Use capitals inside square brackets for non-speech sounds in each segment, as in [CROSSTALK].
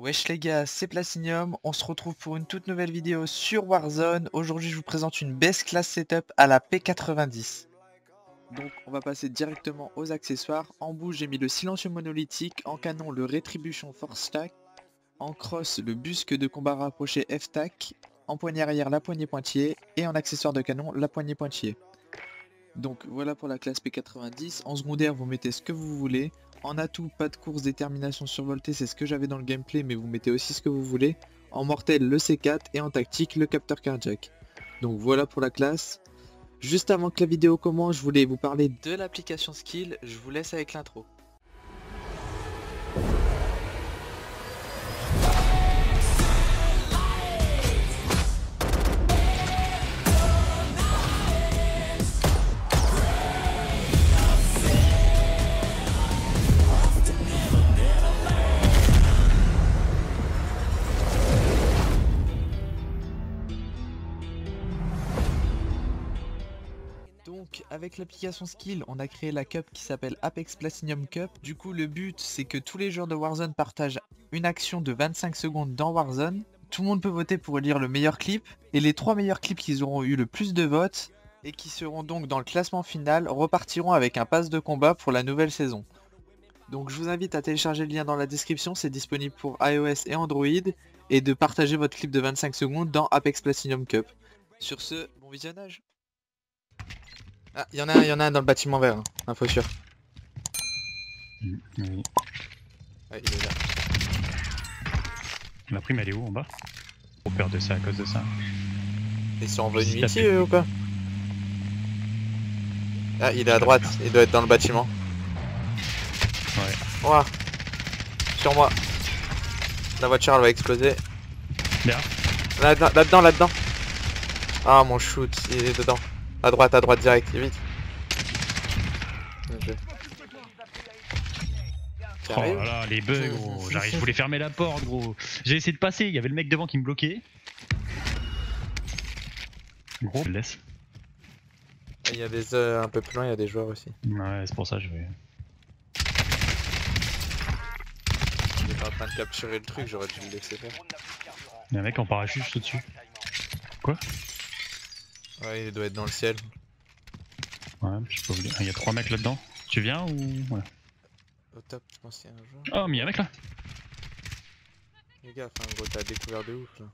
Wesh les gars, c'est Placinium, on se retrouve pour une toute nouvelle vidéo sur Warzone. Aujourd'hui je vous présente une best class setup à la P90. Donc on va passer directement aux accessoires. En bouche j'ai mis le silencieux monolithique, en canon le Retribution Force Stack, en cross le busque de combat rapproché F-Tac, en poignée arrière la poignée pointillée et en accessoire de canon la poignée pointillée. Donc voilà pour la classe P90, en secondaire vous mettez ce que vous voulez, en atout, pas de course détermination survoltée, c'est ce que j'avais dans le gameplay, mais vous mettez aussi ce que vous voulez. En mortel, le C4 et en tactique, le capteur cardiaque. Donc voilà pour la classe. Juste avant que la vidéo commence, je voulais vous parler de l'application Skill. Je vous laisse avec l'intro. Donc avec l'application Skill, on a créé la cup qui s'appelle Apex Platinum Cup. Du coup le but c'est que tous les joueurs de Warzone partagent une action de 25 secondes dans Warzone. Tout le monde peut voter pour élire le meilleur clip. Et les trois meilleurs clips qui auront eu le plus de votes et qui seront donc dans le classement final repartiront avec un pass de combat pour la nouvelle saison. Donc je vous invite à télécharger le lien dans la description, c'est disponible pour iOS et Android, et de partager votre clip de 25 secondes dans Apex Platinum Cup. Sur ce, bon visionnage ah, il y en a un, y en a un dans le bâtiment vert, hein. info sûr. Mm, oui. Ouais, il est là. La prime elle est où en bas? Trop peur de ça à cause de ça. Ils sont Si revenus t'as ici eux, ou pas? Ah, il est à droite, il doit être dans le bâtiment. Ouais. Ouah Sur moi. La voiture elle va exploser. Là- Là-dedans, là-dedans. Ah mon shoot, il est dedans. À droite, à droite direct, vite. Oh là là, les bugs gros. J'arrive, je voulais fermer la porte gros. J'ai essayé de passer, il y avait le mec devant qui me bloquait. Gros, je le laisse. Il y a des euh, un peu plus loin, il y a des joueurs aussi. Ouais, c'est pour ça que je vais. Il est en train de capturer le truc, j'aurais dû le laisser faire. Il y a un mec en parachute juste au-dessus. Ouais, il doit être dans le ciel. Ouais, je pas vous dire. Il y a trois mecs là-dedans. Tu viens ou. Ouais. Au top, je pense qu'il y a un joueur. Oh, mais il y a un mec là Les gars, enfin gros, t'as découvert de ouf là.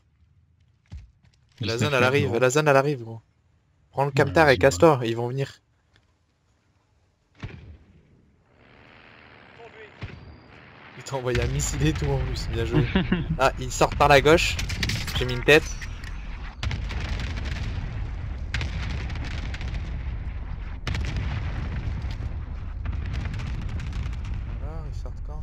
Il La zone elle arrive, la zone elle arrive gros. Prends le camtar Ouais, et je casse-toi, ils vont venir. Il t'a envoyé un missile et tout en plus, bien joué. [LAUGHS] ah, ils sortent par la gauche. J'ai mis une tête. Voilà, ils sortent quand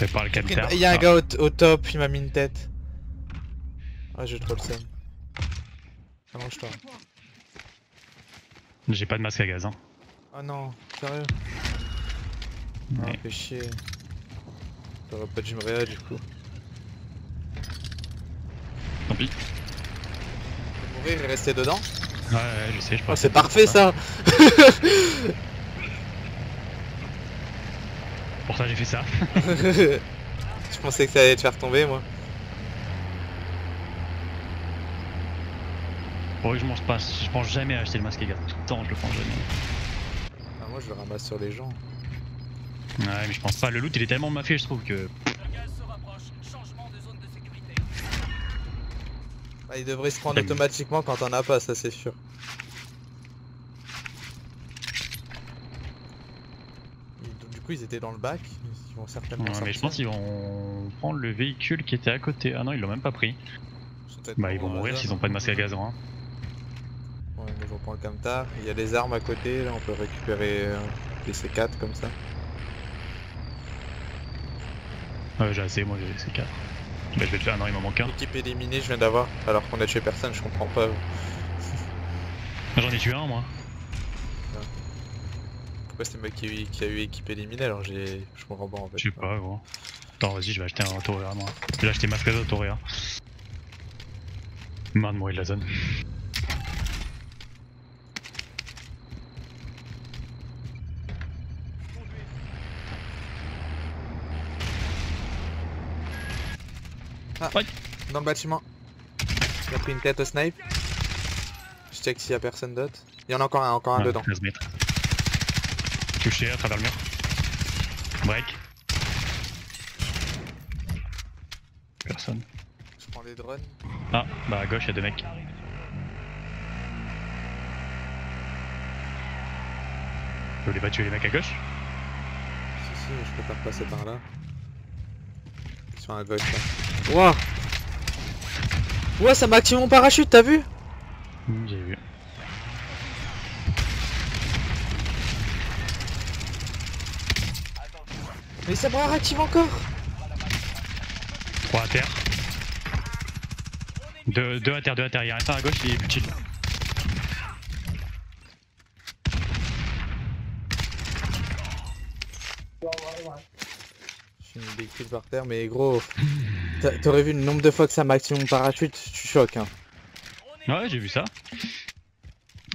C'est pas le capteur. Il y a un Ah, gars au, au top, il m'a mis une tête. Ah, j'ai trop le seum. Allonge-toi. J'ai pas de masque à gaz hein. Ah non, sérieux? Ah, Ouais. fait chier. J'aurais pas dû me réa du coup. Tant pis. Mourir et rester dedans? Ouais, ouais, je sais, je Oh, pense. c'est parfait ça [LAUGHS] j'ai fait ça. [LAUGHS] Je pensais que ça allait te faire tomber moi. Pour que je mange pas, je pense jamais à acheter le masque à gaz. Tout le temps, je le prends jamais. Ah, moi je le ramasse sur les gens. Ouais, mais je pense pas. Le loot, il est tellement mafieux, je trouve que. Ah, il devrait se prendre automatiquement quand on as pas, ça c'est sûr. Ils- Du coup ils étaient dans le bac, ils vont certainement Ouais, mais je pense qu'ils vont prendre le véhicule qui était à côté. Ah non, ils l'ont même pas pris. Ils Bah, ils vont mourir s'ils ont pas de masque à gaz hein. Ouais, mais je reprends le camtar. Il y a des armes à côté, là on peut récupérer euh, des C4 comme ça. Ouais, j'ai assez, moi j'ai ces 4. Bah, je vais le faire, non, il m'en manque un. Équipe éliminée, je viens d'avoir, alors qu'on a tué personne, je comprends pas. J'en ai tué un, moi c'est moi qui, qui, a eu équipe éliminée alors j'ai. je me rends en fait. Je sais pas gros. Attends vas-y je vais acheter un Toréa moi. Je vais acheter Mascada Toréa. Marre de mourir de la zone. Ah, ouais. dans le bâtiment. Il a pris une tête au snipe. Je check s'il y a personne d'autre. Il y en a encore un, encore un dedans. Touché à travers le mur. Break. Personne. Je prends les drones. Ah, bah à gauche, il y a deux mecs. Vous voulez pas tuer les mecs à gauche? Si, si, je pas passer par là. Ils sont à gauche là. Wouah Ouais, ça m'a activé mon parachute, t'as vu? Mais ça m'a réactivé encore 3 à terre. 2 deux, à terre, 2 à terre. Il y a un à gauche, il est chill. Je suis kill par terre, mais gros... t'a- T'aurais vu le nombre de fois que ça m'a activé mon parachute, tu choques hein. Ouais, j'ai vu ça.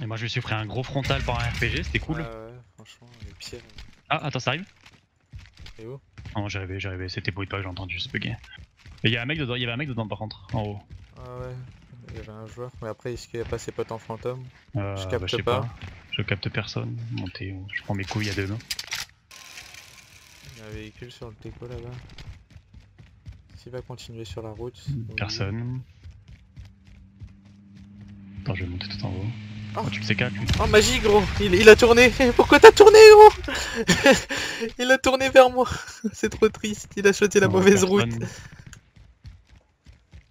Et moi, je me suis pris un gros frontal par un RPG, c'était cool. Ouais, franchement, les pires. Ah, attends, ça arrive Et où? Non, j'ai rêvé. C'était bruit de pas que j'ai entendu, c'est bugué. Et il y a un mec dedans, il y avait un mec dedans par contre, en haut. Ah ouais, il y avait un joueur, mais après, est-ce qu'il a pas ses potes en fantôme? Euh, Je capte je sais pas. Je capte personne. Montez, je prends mes couilles à deux mains. Il y a un véhicule sur le teco là-bas. S'il va continuer sur la route... oui. Personne. Attends, je vais monter tout en haut. Oh. Tu le sais 4 lui. Oh magie gros il, il a tourné [LAUGHS] Pourquoi t'as tourné gros [LAUGHS] Il a tourné vers moi [LAUGHS] C'est trop triste, il a choisi la Oh, mauvaise route. personne.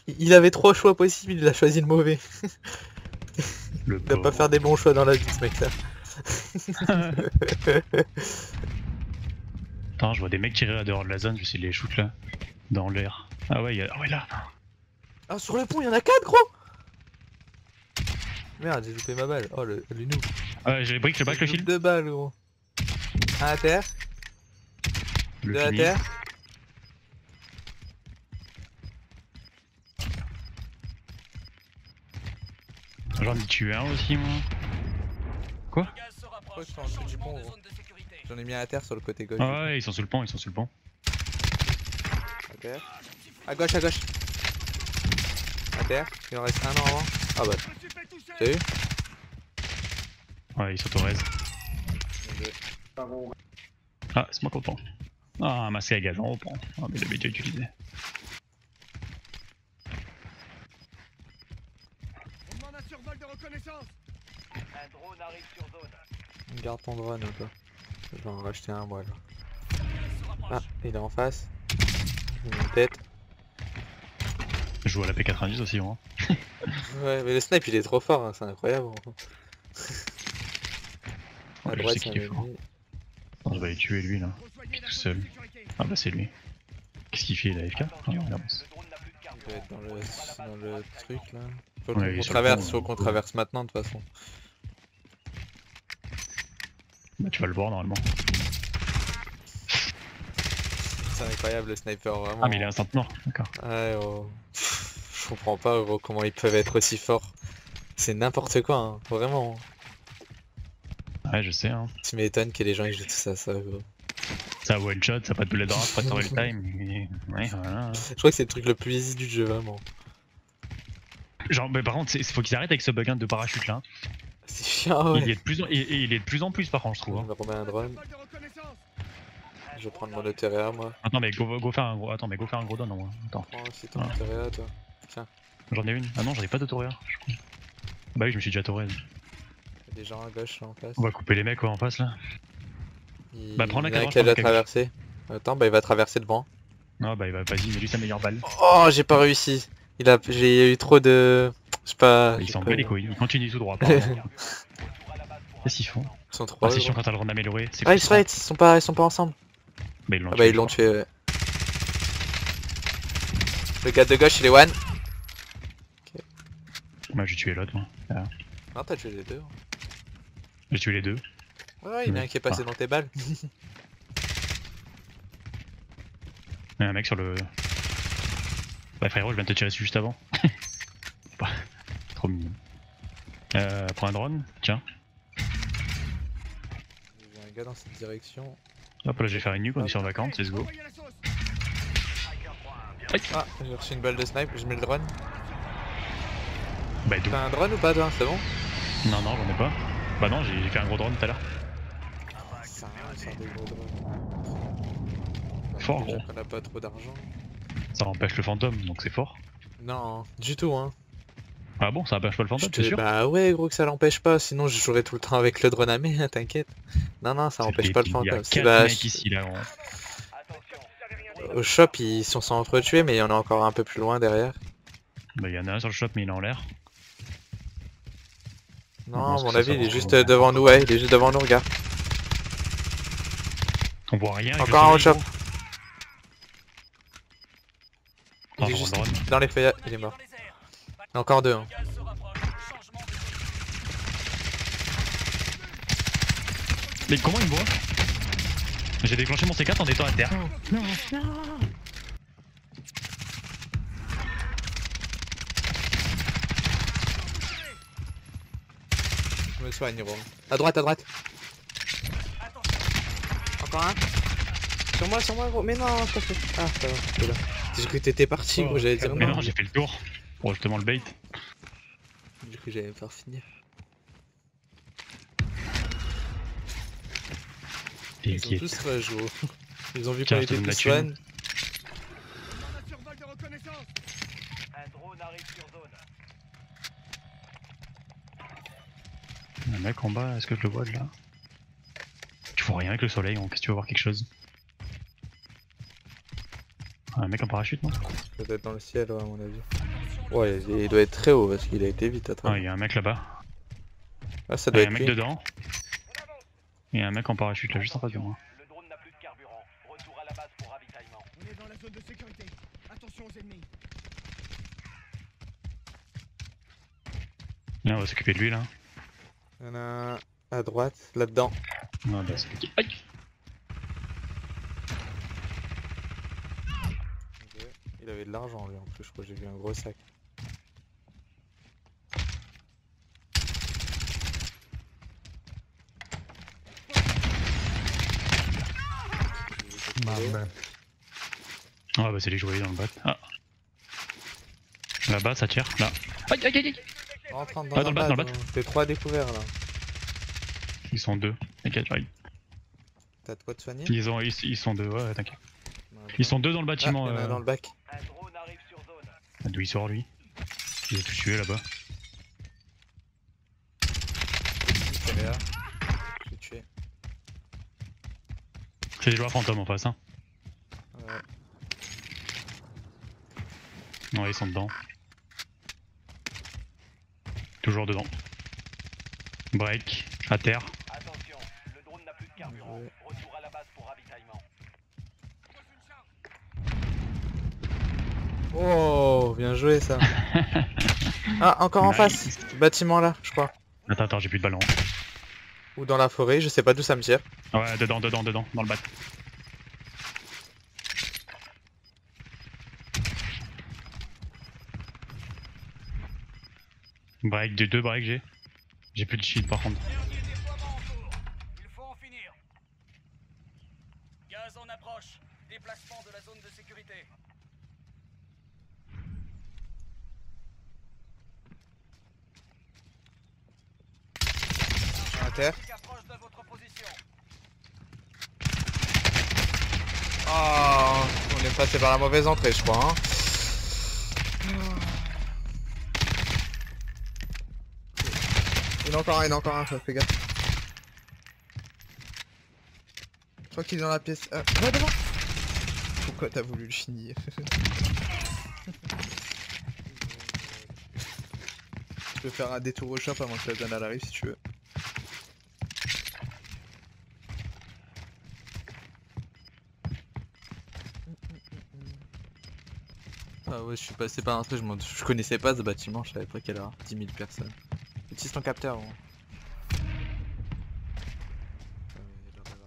Il il avait trois choix possibles, il a choisi le mauvais. Le Il va pas faire des bons choix dans la vie ce mec là. Attends, je vois des mecs tirer à dehors de la zone, je vais essayer de les shoot là. Dans l'air. Ah ouais, il y a... ah ouais là. Ah sur le pont il y en a quatre gros Merde j'ai loupé ma balle, oh le, le noob. Ouais, j'ai les briques, je break le Je shield. Deux balles gros. Un à terre, Le deux à terre. J'en ai tué un aussi moi. Quoi je J'en ai mis un à terre sur le côté gauche. Ah ouais, ils sont sous le pont, ils sont sous le pont. À terre. À gauche, à gauche. À terre. Il en reste un en avant. Ah bah. T'as vu Ouais, ils sont au res. Ah, c'est moi content. Ah, un masque à gaz en haut pont. Ah, mais le déjà utilisé. On demande un survol de reconnaissance Un drone arrive sur zone. Garde ton drone toi. Je vais en racheter un moi là. Ah, il est en face. Il a une tête. Je joue à la P90 aussi, moi. Ouais, mais le snipe il est trop fort, hein, c'est incroyable. Ouais, je droite, sais c'est qu'il un est fort. je vais aller tuer lui là. Tout seul. Ah bah c'est lui. Qu'est-ce qu'il fait Il a AFK Ah, il avance. Il doit être dans le, dans le truc là. Faut est qu'on traverse, faut là. qu'on traverse maintenant de toute façon. Bah tu vas le voir normalement. C'est incroyable le sniper vraiment. Ah mais il est instant mort, d'accord. Ouais, oh. Je comprends pas gros comment ils peuvent être aussi forts. C'est n'importe quoi, hein. vraiment. Ouais je sais hein. Tu m'étonnes que les gens ils jouent tout ça, ça gros. Ça one shot, ça pas de bullet drop, pas de real time. Ouais voilà. Je crois que c'est le truc le plus easy du jeu, vraiment. Genre mais par contre c'est- faut qu'ils arrêtent avec ce bug hein, de parachute là. C'est chiant, Il, ouais. est de plus en... il, il est de plus en plus par contre je trouve. Je hein. me remets un drone, je vais prendre mon ETRA moi. Attends mais go, go faire un gros. Attends mais go faire un gros down moi. Attends. Prends aussi ton Ah. Toi. J'en ai une. Ah non j'en ai pas de Toréa. Bah oui je me suis déjà toré. Il y a des gens à gauche là en face. On va couper les mecs en face là. Il... Bah, prends la il y en a qui carotte. traverser. Attends, bah il va traverser devant. Ah bah il va vas-y mais lui sa meilleure balle. Oh, j'ai pas réussi. Il a, j'ai eu trop de, je sais pas. Il j'ai s'en bat les couilles, il continue tout droit. [LAUGHS] Qu'est-ce qu'ils font Ils sont Ah trois. c'est gros. chiant quand t'as le amélioré. c'est Ah, ils fight, ils sont pas, ils sont pas ensemble. Bah ils l'ont Ah bah tué, ils l'ont tué. ouais. Le gars de gauche il est one. Moi j'ai tué l'autre moi. Non, t'as tué les deux. J'ai tué les deux. Ouais, ouais, il y en a un qui est passé Ah. dans tes balles. [LAUGHS] Il y a un mec sur le. Bah frérot, je viens de te tirer dessus juste avant. [LAUGHS] Bah, Trop mignon. Euh, prends un drone, tiens. Il y a un gars dans cette direction. Hop là, je vais faire une nuque, on est sur vacances, let's go. Ah, j'ai reçu une balle de snipe, je mets le drone. Bah T'as un drone ou pas toi C'est bon Non, non, j'en ai pas. Bah non, j'ai fait un gros drone tout à l'heure. Ça sert des gros drones. Fort, gros. qu'on a pas trop d'argent. Ça empêche le fantôme, donc c'est fort. Non, du tout hein. Ah bon, ça empêche pas le fantôme, te- c'est sûr Bah ouais gros que ça l'empêche pas, sinon je jouerais tout le temps avec le drone à main, [LAUGHS] t'inquiète. Non non, ça empêche pas le fantôme. C'est 4 bah, ici là. on- Au shop ils sont sans entretuer mais il y en a encore un peu plus loin derrière. Bah, il y en a un sur le shop, mais il est en l'air. Non, Non, à mon avis il est juste va. devant nous, ouais, il est juste devant nous, regarde. On voit rien. Encore un au soleil, shop. gros. Il Ah, est juste dans les feuillages, il est mort. Il y en a encore deux. Hein. Mais comment il me voit? J'ai déclenché mon C4 en étant à terre. Me soigne gros. À droite, à droite. Encore un Sur moi, sur moi gros. Mais non, te plaît. Ah, ça va, t'es là. J'ai cru que t'étais parti gros, j'allais dire Mais non. non, j'ai fait le tour. Pour justement le bait. Du coup j'allais me faire finir. Ils est- tous rage gros. [LAUGHS] Ils ont vu qu'on je était donne la tous thune. fun. On a survol de reconnaissance. Un drone arrive sur zone. Un mec en bas, est-ce que je le vois de là Tu vois rien avec le soleil, donc qu'est-ce que tu vas voir quelque chose Un mec en parachute, non Peut-être dans le ciel, ouais, à mon avis. Ouais, il il doit être très haut parce qu'il a été vite à Ah, travers. il y a un mec là-bas. Ah, ça Ah, Il doit y a un être mec lui. dedans. Il y a un mec en parachute là, juste en face de moi. Le drone n'a plus de carburant. Retour à la base pour ravitaillement. On est dans la zone de sécurité. Attention aux ennemis. Là, on va s'occuper de lui là. Il y en a un à droite, là-dedans. Ah, bah, c'est ok. Aïe Ok. Il avait de l'argent lui en plus, je crois que j'ai vu un gros sac. Ah, bah, c'est les jouets dans le bat. Ah. Là-bas, ça tire. Là. Aïe, aïe, aïe, aïe Rentre dans, Ah, dans le bat, dans le bat. hein. T'es trois découverts là. Ils sont deux. T'inquiète, aïe. T'as de quoi te soigner? Ils, ont, ils, ils sont deux, ouais, t'inquiète. Ouais, Ils sont deux dans le Ah, bâtiment. il y en a euh, dans le bac. Un drone arrive sur zone. D'où il sort lui? Il est tout tué là-bas. Tué. C'est des joueurs fantômes en face, hein. Ouais. Ouais, ils sont dedans. Toujours dedans. Break, à terre. Attention, le drone n'a plus de carburant. Ouais. Retour à la base pour ravitaillement. Oh, bien joué ça. [LAUGHS] ah, encore en Nice. face. Bâtiment là, je crois. Attends, attends, j'ai plus de ballon. Ou dans la forêt, je sais pas d'où ça me tire. Ouais, dedans, dedans, dedans, dans le bat. Break, deux, deux breaks j'ai. J'ai plus de shield par contre. Il faut en finir. Gaz en approche. Déplacement de la zone de sécurité. À terre. Oh, on est passé par la mauvaise entrée, je crois. Hein. Il y en a encore un, il y en a encore un, fais gaffe. Je crois qu'il est dans la pièce. Va devant Pourquoi t'as voulu le finir? [LAUGHS] Je peux faire un détour au shop avant que la zone elle arrive si tu veux. Ah ouais, je suis passé par un truc, je, connaissais pas ce bâtiment, je savais pas quelle heure. 10 000 personnes. Utilise ton capteur. avoir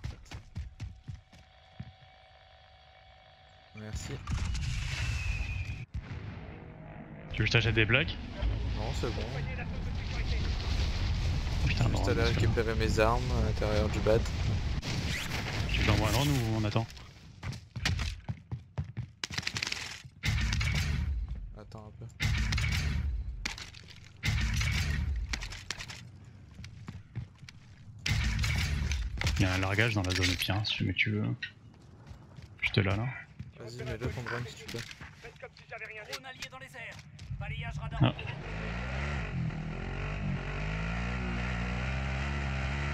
personne. Merci. Tu veux que je t'achète des blocs? Non, c'est bon. Putain, non, Juste aller récupérer mes armes à l'intérieur du bat. tu l'envoies non ou on attend Il y a un largage dans la zone au pire, si jamais tu veux. Juste là, là. Vas-y, mets-le ton drone si tu peux. Faites comme si j'avais rien dit. Drone allié dans les airs. Balayage radar. Ah.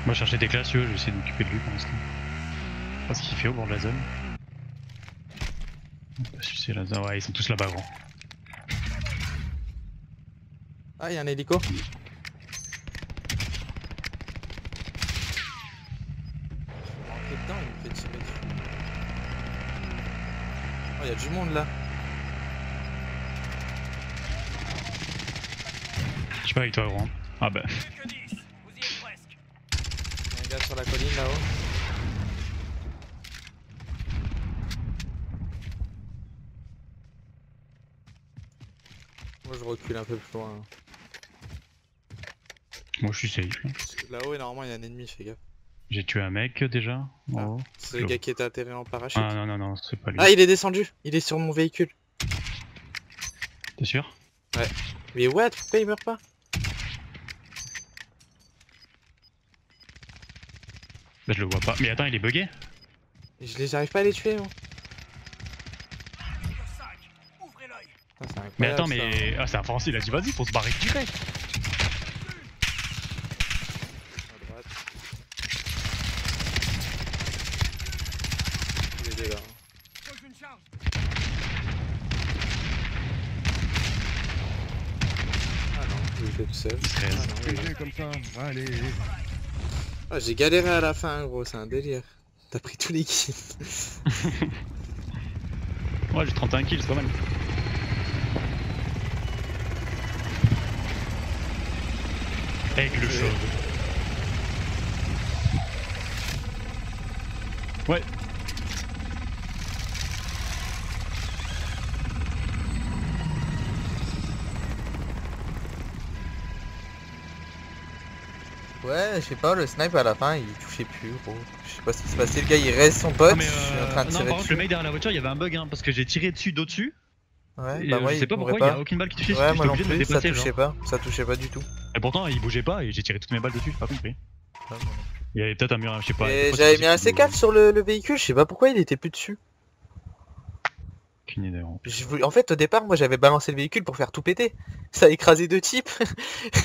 Moi, je cherchais des classieux, je vais essayer de m'occuper de lui pour l'instant. Je sais pas ce qu'il fait au bord de la zone. On va sucer la zone. Ouais, ils sont tous là-bas, gros. Ah, il y a un hélico. Dedans, il me fait tirer dessus. Oh, il y a du monde là. Je sais pas avec toi, gros. Ah bah. Plus que 10. Vous y êtes presque. Il y a un gars sur la colline là-haut. Moi je recule un peu plus loin. Moi, je suis safe. Là-haut, et normalement, il y a un ennemi, fais gaffe. J'ai tué un mec déjà. Ah. haut. C'est le gars qui était atterré en parachute. Ah non, non, non, c'est pas lui. Ah, il est descendu. Il est sur mon véhicule. T'es sûr? Mais what Pourquoi il meurt pas? Bah, je le vois pas. Mais attends, il est bugué Je les j'arrive pas à les tuer. Moi. Plus que 5. Ouvrez l'œil. Ah, Mais attends, ça, mais. Ah, c'est un français, il a dit vas-y, faut se barrer direct À droite. Il est là. Pose une charge. Ah non, il fait tout seul. Ah comme ça, allez. Ah, j'ai galéré à la fin, gros, c'est un délire. T'as pris tous les kills. [LAUGHS] Ouais, j'ai 31 kills, c'est pas mal. Avec le Ouais. chauve. Ouais, Ouais, je sais pas, le snipe à la fin, il touchait plus, gros. Je sais pas ce qui se passait, le gars il reste son pote, Non, mais je suis en euh, train de non, tirer par contre, le mec derrière la voiture, il y avait un bug, hein, parce que j'ai tiré dessus, d'au-dessus. Ouais, bah euh, moi je sais pas pourquoi, il y a aucune balle qui touchait. Ouais, moi non plus, ça touchait pas, ça touchait pas du tout. Et pourtant, il bougeait pas et j'ai tiré toutes mes balles dessus, j'ai pas compris. Il y avait peut-être un mur, je sais pas. Et je sais pas j'avais mis un c'est- C4 sur le, le véhicule, je sais pas pourquoi il était plus dessus. Idée. Je voulais- En fait, au départ, moi j'avais balancé le véhicule pour faire tout péter. Ça a écrasé deux types. [LAUGHS]